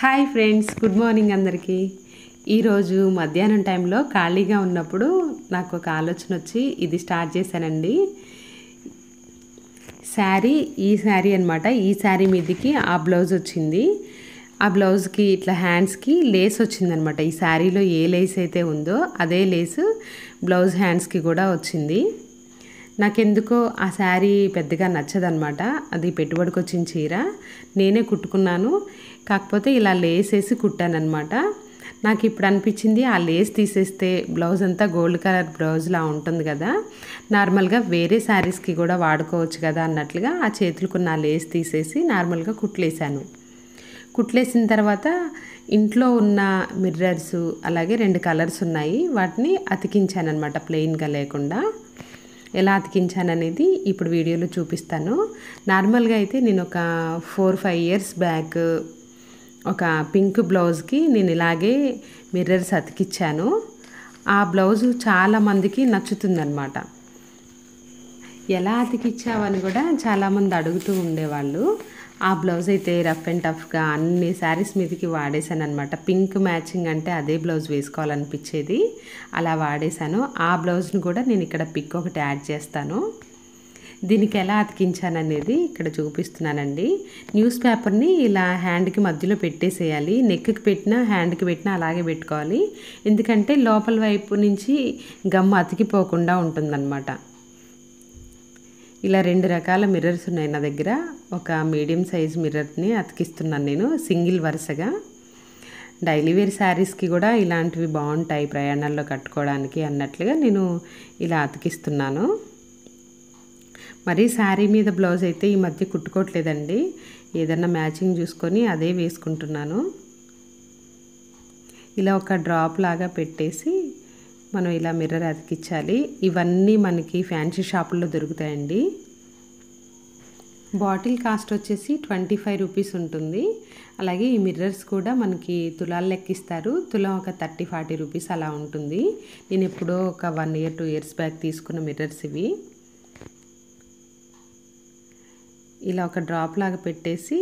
Hi friends good morning అందరికీ. ఈరోజు మధ్యాహ్నం టైంలో ఖాళీగా ఉన్నప్పుడు నాకు ఒక ఆలోచన వచ్చి ఇది స్టార్ట్ చేశానండి. శారీ ఈ శారీ అనమాట ఈ శారీ మీదకి ఆ బ్లౌజ్ వచ్చింది. ఆ బ్లౌజ్కి ఇట్లా హ్యాండ్స్కి లేస్ వచ్చిందనమాట ఈ శారీలో ఏ లేస్ అయితే ఉందో అదే లేస్ బ్లౌజ్ హ్యాండ్స్కి కూడా వచ్చింది. నాకెందుకో ఆ శారీ పెద్దగా నచ్చదనమాట. అది పెట్టుబడికి వచ్చిన చీర. నేనే కుట్టుకున్నాను. కాకపోతే ఇలా లేస్ వేసి కుట్టానమాట నాకు ఇప్పుడు అనిపించింది ఆ లేస్ తీసేస్తే బ్లౌజ్ అంతా గోల్డ్ కలర్ బ్లౌజ్లా ఉంటుంది కదా. నార్మల్గా వేరే శారీస్కి కూడా వాడుకోవచ్చు కదా అన్నట్లుగా ఆ చేతులకున్న ఆ లేస్ తీసేసి నార్మల్గా కుట్లేసాను కుట్లేసిన తర్వాత ఇంట్లో ఉన్న మిర్రర్స్ అలాగే రెండు కలర్స్ ఉన్నాయి. వాటిని అతికించాను అనమాట ప్లెయిన్గా లేకుండా. ఎలా అతికించాననేది ఇప్పుడు వీడియోలో చూపిస్తాను. నార్మల్గా అయితే నేను ఒక ఫోర్ ఫైవ్ ఇయర్స్ బ్యాక్ ఒక పింక్ బ్లౌజ్కి నేను ఇలాగే మిర్రర్స్ అతికిచ్చాను. ఆ బ్లౌజు చాలా మందికి నచ్చుతుందన్నమాట. ఎలా అతికిచ్చావని కూడా చాలామంది అడుగుతూ ఉండేవాళ్ళు. ఆ బ్లౌజ్ అయితే రఫ్ అండ్ టఫ్గా అన్ని శారీస్ మీదకి వాడేశాను అనమాట పింక్ మ్యాచింగ్ అంటే అదే బ్లౌజ్ వేసుకోవాలనిపించేది. అలా వాడేశాను. ఆ బ్లౌజ్ని కూడా నేను ఇక్కడ పిక్ ఒకటి యాడ్ చేస్తాను. దీనికి ఎలా అతికించాననేది ఇక్కడ చూపిస్తున్నానండి. న్యూస్ పేపర్ని ఇలా హ్యాండ్కి మధ్యలో పెట్టేసేయాలి. నెక్కి పెట్టినా హ్యాండ్కి పెట్టినా అలాగే పెట్టుకోవాలి. ఎందుకంటే లోపల వైపు నుంచి గమ్ అతికిపోకుండా ఉంటుందన్నమాట. ఇలా రెండు రకాల మిర్రర్స్ ఉన్నాయి నా దగ్గర. ఒక మీడియం సైజ్ మిర్రర్ని అతికిస్తున్నాను నేను సింగిల్ వరుసగా. డైలీ వేర్ శారీస్కి కూడా ఇలాంటివి బాగుంటాయి ప్రయాణాల్లో కట్టుకోవడానికి అన్నట్లుగా నేను ఇలా అతికిస్తున్నాను. మరి శారీ మీద బ్లౌజ్ అయితే ఈ మధ్య కుట్టుకోవట్లేదండి. ఏదన్నా మ్యాచింగ్ చూసుకొని అదే వేసుకుంటున్నాను. ఇలా ఒక డ్రాప్ లాగా పెట్టేసి మనం ఇలా మిర్రర్ అతికించాలి. ఇవన్నీ మనకి ఫ్యాన్సీ షాపుల్లో దొరుకుతాయండి. బాటిల్ కాస్ట్ వచ్చేసి ట్వంటీ ఫైవ్ రూపీస్ ఉంటుంది. అలాగే ఈ మిర్రర్స్ కూడా మనకి తులాలు లెక్కిస్తారు. తులం ఒక థర్టీ ఫార్టీ రూపీస్ అలా ఉంటుంది. నేను ఎప్పుడో ఒక one year two years back తీసుకున్న మిర్రర్స్ ఇవి. ఇలా ఒక డ్రాప్ లాగా పెట్టేసి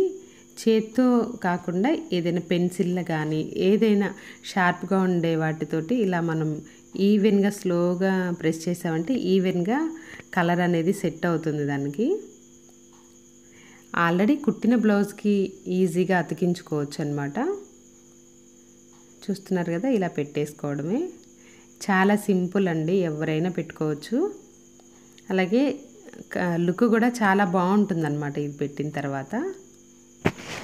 చేత్తో కాకుండా ఏదైనా పెన్సిల్ కానీ ఏదైనా షార్ప్గా ఉండే వాటితోటి ఇలా మనం ఈవెన్గా స్లోగా ప్రెస్ చేసామంటే ఈవెన్గా కలర్ అనేది సెట్ అవుతుంది దానికి. ఆల్రెడీ కుట్టిన బ్లౌజ్కి ఈజీగా అతికించుకోవచ్చు అనమాట చూస్తున్నారు కదా ఇలా పెట్టేసుకోవడమే. చాలా సింపుల్ అండి ఎవరైనా పెట్టుకోవచ్చు. అలాగే లుక్ కూడా చాలా బాగుంటుందన్నమాట ఇది పెట్టిన తర్వాత.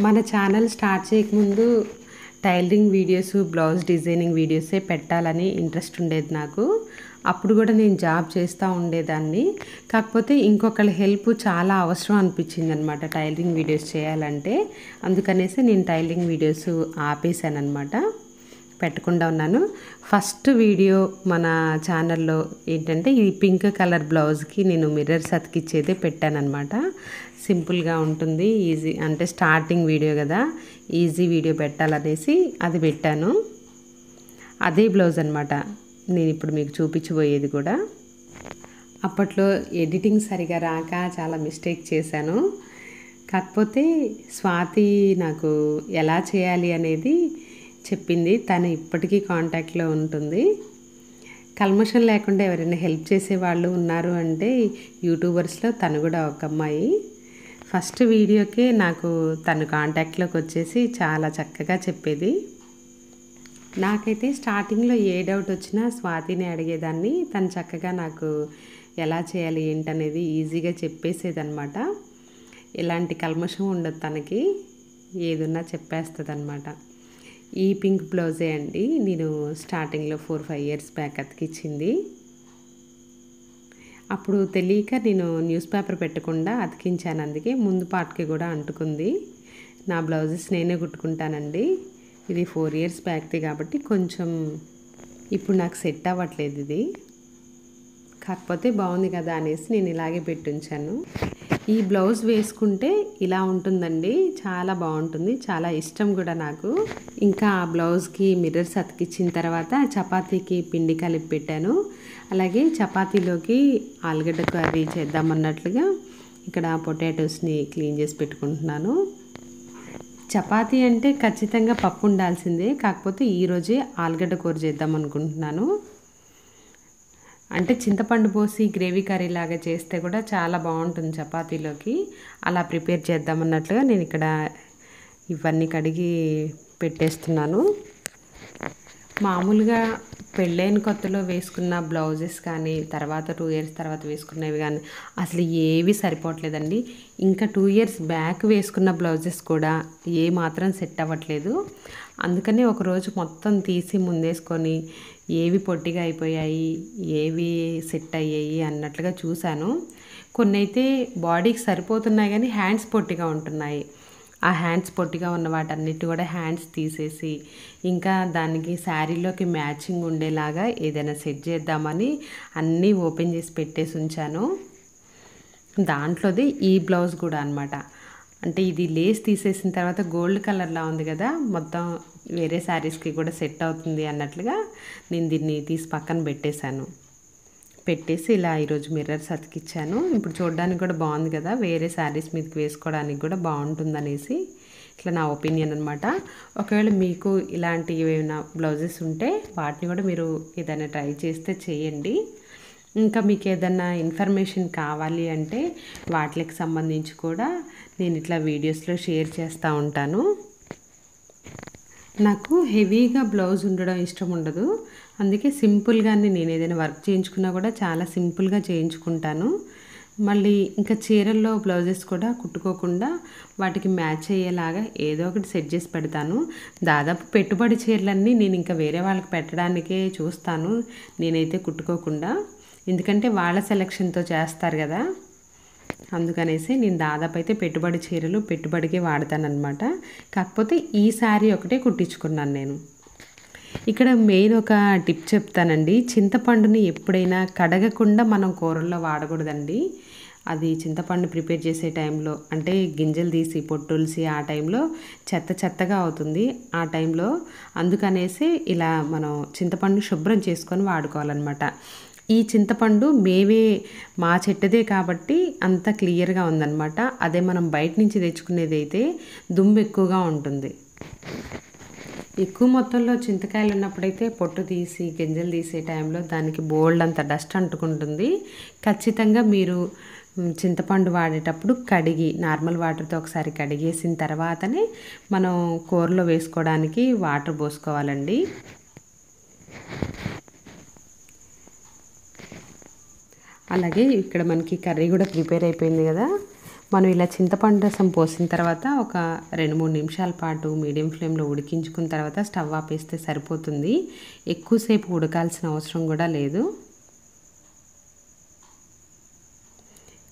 మన ఛానల్ స్టార్ట్ చేయకముందు టైలరింగ్ వీడియోస్ బ్లౌజ్ డిజైనింగ్ వీడియోసే పెట్టాలని ఇంట్రెస్ట్ ఉండేది నాకు. అప్పుడు కూడా నేను జాబ్ చేస్తూ ఉండేదాన్ని. కాకపోతే ఇంకొకళ్ళ హెల్ప్ చాలా అవసరం అనిపించింది అనమాట టైలరింగ్ వీడియోస్ చేయాలంటే. అందుకనేసి నేను టైలరింగ్ వీడియోస్ ఆపేశాను అనమాట పెట్టకుండా ఉన్నాను. ఫస్ట్ వీడియో మన ఛానల్లో ఏంటంటే ఈ పింక్ కలర్ బ్లౌజ్కి నేను మిర్రర్స్ అతికిచ్చేదే పెట్టానమాట సింపుల్గా ఉంటుంది ఈజీ అంటే స్టార్టింగ్ వీడియో కదా ఈజీ వీడియో పెట్టాలనేసి అది పెట్టాను. అదే బ్లౌజ్ అనమాట నేను ఇప్పుడు మీకు చూపించబోయేది కూడా. అప్పట్లో ఎడిటింగ్ సరిగా రాక చాలా మిస్టేక్ చేశాను. కాకపోతే స్వాతి నాకు ఎలా చేయాలి అనేది చెప్పింది. తను ఇప్పటికీ కాంటాక్ట్లో ఉంటుంది. కల్మషం లేకుండా ఎవరైనా హెల్ప్ చేసే వాళ్ళు ఉన్నారు అంటే యూట్యూబర్స్లో తను కూడా ఒక అమ్మాయి. ఫస్ట్ వీడియోకే నాకు తను కాంటాక్ట్లోకి వచ్చేసి చాలా చక్కగా చెప్పేది. నాకైతే స్టార్టింగ్లో ఏ డౌట్ వచ్చినా స్వాతిని అడిగేదాన్ని. తను చక్కగా నాకు ఎలా చేయాలి ఏంటనేది ఈజీగా చెప్పేసేదనమాట ఎలాంటి కల్మషం ఉండదు తనకి. ఏదున్నా చెప్పేస్తుంది అనమాట ఈ పింక్ బ్లౌజే అండి. నేను స్టార్టింగ్లో ఫోర్ ఫైవ్ ఇయర్స్ బ్యాక్ అతికిచ్చింది. అప్పుడు తెలియక నేను న్యూస్ పేపర్ పెట్టకుండా అతికించాను. అందుకే ముందు పాటకి కూడా అంటుకుంది. నా బ్లౌజెస్ నేనే కుట్టుకుంటానండి. ఇది ఫోర్ ఇయర్స్ బ్యాక్ది కాబట్టి కొంచెం ఇప్పుడు నాకు సెట్ అవ్వట్లేదు ఇది. కాకపోతే బాగుంది కదా అనేసి నేను ఇలాగే పెట్టుంచాను. ఈ బ్లౌజ్ వేసుకుంటే ఇలా ఉంటుందండి. చాలా బాగుంటుంది. చాలా ఇష్టం కూడా నాకు. ఇంకా ఆ బ్లౌజ్కి మిర్రర్స్ అతికిచ్చిన తర్వాత చపాతీకి పిండి కలిపి పెట్టాను. అలాగే చపాతీలోకి ఆలుగడ్డ కర్రీ చేద్దామన్నట్లుగా ఇక్కడ పొటాటోస్ని క్లీన్ చేసి పెట్టుకుంటున్నాను. చపాతీ అంటే ఖచ్చితంగా పప్పు ఉండాల్సిందే. కాకపోతే ఈరోజే ఆలుగడ్డ కూర చేద్దాం అనుకుంటున్నాను. అంటే చింతపండు పోసి గ్రేవీ కర్రీ లాగా చేస్తే కూడా చాలా బాగుంటుంది చపాతీలోకి. అలా ప్రిపేర్ చేద్దామన్నట్లుగా నేను ఇక్కడ ఇవన్నీ కడిగి పెట్టేస్తున్నాను. మామూలుగా పెళ్ళైన కొత్తలో వేసుకున్న బ్లౌజెస్ కానీ తర్వాత టూ ఇయర్స్ తర్వాత వేసుకున్నవి కానీ అసలు ఏవి సరిపోవట్లేదండి. ఇంకా టూ ఇయర్స్ బ్యాక్ వేసుకున్న బ్లౌజెస్ కూడా ఏ మాత్రం సెట్ అవ్వట్లేదు. అందుకని ఒకరోజు మొత్తం తీసి ముందేసుకొని ఏవి పొట్టిగా అయిపోయాయి ఏవి సెట్ అయ్యాయి అన్నట్లుగా చూశాను. కొన్ని అయితే బాడీకి సరిపోతున్నాయి కానీ హ్యాండ్స్ పొట్టిగా ఉంటున్నాయి. ఆ హ్యాండ్స్ పొట్టిగా ఉన్న వాటన్నిటి కూడా హ్యాండ్స్ తీసేసి ఇంకా దానికి శారీలోకి మ్యాచింగ్ ఉండేలాగా ఏదైనా సెట్ చేద్దామని అన్నీ ఓపెన్ చేసి పెట్టేసి ఉంచాను. దాంట్లోది ఈ బ్లౌజ్ కూడా అనమాట అంటే ఇది లేస్ తీసేసిన తర్వాత గోల్డ్ కలర్లా ఉంది కదా మొత్తం వేరే శారీస్కి కూడా సెట్ అవుతుంది అన్నట్లుగా నేను దీన్ని తీసి పక్కన పెట్టేశాను. పెట్టేసి ఇలా ఈరోజు మిర్రర్స్ అతికిచ్చాను ఇప్పుడు చూడడానికి కూడా బాగుంది కదా వేరే శారీస్ మీదకి వేసుకోవడానికి కూడా బాగుంటుంది అనేసి ఇట్లా నా ఒపీనియన్ అనమాట ఒకవేళ మీకు ఇలాంటివి ఏమైనా బ్లౌజెస్ ఉంటే వాటిని కూడా మీరు ఏదైనా ట్రై చేస్తే చేయండి. ఇంకా మీకు ఏదైనా ఇన్ఫర్మేషన్ కావాలి అంటే వాటికి సంబంధించి కూడా నేను ఇట్లా వీడియోస్లో షేర్ చేస్తూ ఉంటాను. నాకు హెవీగా బ్లౌజ్ ఉండడం ఇష్టం ఉండదు. అందుకే సింపుల్గానే నేను ఏదైనా వర్క్ చేయించుకున్నా కూడా చాలా సింపుల్గా చేయించుకుంటాను. మళ్ళీ ఇంకా చీరల్లో బ్లౌజెస్ కూడా కుట్టుకోకుండా వాటికి మ్యాచ్ అయ్యేలాగా ఏదో ఒకటి సెట్ చేసి పెడతాను. దాదాపు పెట్టుబడి చీరలన్నీ నేను ఇంకా వేరే వాళ్ళకి పెట్టడానికే చూస్తాను. నేనైతే కుట్టుకోకుండా. ఎందుకంటే వాళ్ళ సెలక్షన్తో చేస్తారు కదా. అందుకనేసి నేను దాదాపు అయితే పెట్టుబడి చీరలు పెట్టుబడికే వాడతానమాట కాకపోతే ఈ శారీ ఒకటే కుట్టించుకున్నాను నేను. ఇక్కడ మెయిన్ ఒక టిప్ చెప్తానండి. చింతపండుని ఎప్పుడైనా కడగకుండా మనం కూరల్లో వాడకూడదండి. అది చింతపండు ప్రిపేర్ చేసే టైంలో అంటే గింజలు తీసి పొట్టుల్సి ఆ టైంలో చెత్త చెత్తగా అవుతుంది ఆ టైంలో. అందుకనేసి ఇలా మనం చింతపండు శుభ్రం చేసుకొని వాడుకోవాలన్నమాట. ఈ చింతపండు మేమే మా చెట్టుదే కాబట్టి అంత క్లియర్గా ఉందన్నమాట. అదే మనం బయట నుంచి తెచ్చుకునేది అయితే దుమ్ము ఎక్కువగా ఉంటుంది. ఎక్కువ మొత్తంలో చింతకాయలు ఉన్నప్పుడైతే పొట్టు తీసి గింజలు తీసే టైంలో దానికి బోల్డ్ అంత డస్ట్ అంటుకుంటుంది. ఖచ్చితంగా మీరు చింతపండు వాడేటప్పుడు కడిగి నార్మల్ వాటర్తో ఒకసారి కడిగేసిన తర్వాతనే మనం కూరలో వేసుకోవడానికి వాటర్ పోసుకోవాలండి. అలాగే ఇక్కడ మనకి కర్రీ కూడా ప్రిపేర్ అయిపోయింది కదా. మనం ఇలా చింతపండు రసం పోసిన తర్వాత ఒక రెండు మూడు నిమిషాల పాటు మీడియం ఫ్లేమ్లో ఉడికించుకున్న తర్వాత స్టవ్ ఆపేస్తే సరిపోతుంది. ఎక్కువసేపు ఉడకాల్సిన అవసరం కూడా లేదు.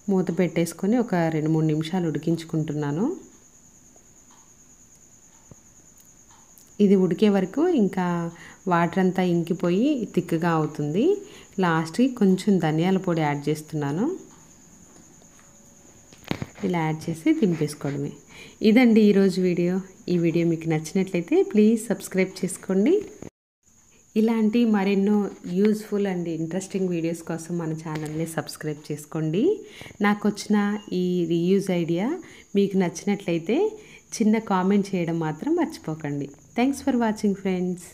మూత పెట్టేసుకొని ఒక రెండు మూడు నిమిషాలు ఉడికించుకుంటున్నాను. ఇది ఉడికే వరకు ఇంకా వాటర్ అంతా ఇంకిపోయి తిక్కగా అవుతుంది. లాస్ట్కి కొంచెం ధనియాల పొడి యాడ్ చేస్తున్నాను. ఇలా యాడ్ చేసి దింపేసుకోవడమే. ఇదండి ఈరోజు వీడియో. ఈ వీడియో మీకు నచ్చినట్లయితే ప్లీజ్ సబ్స్క్రైబ్ చేసుకోండి. ఇలాంటి మరెన్నో యూజ్ఫుల్ అండ్ ఇంట్రెస్టింగ్ వీడియోస్ కోసం మన ఛానల్ని సబ్స్క్రైబ్ చేసుకోండి. నాకు వచ్చిన ఈ రీయూజ్ ఐడియా మీకు నచ్చినట్లయితే చిన్న కామెంట్ చేయడం మాత్రం మర్చిపోకండి. Thanks for watching friends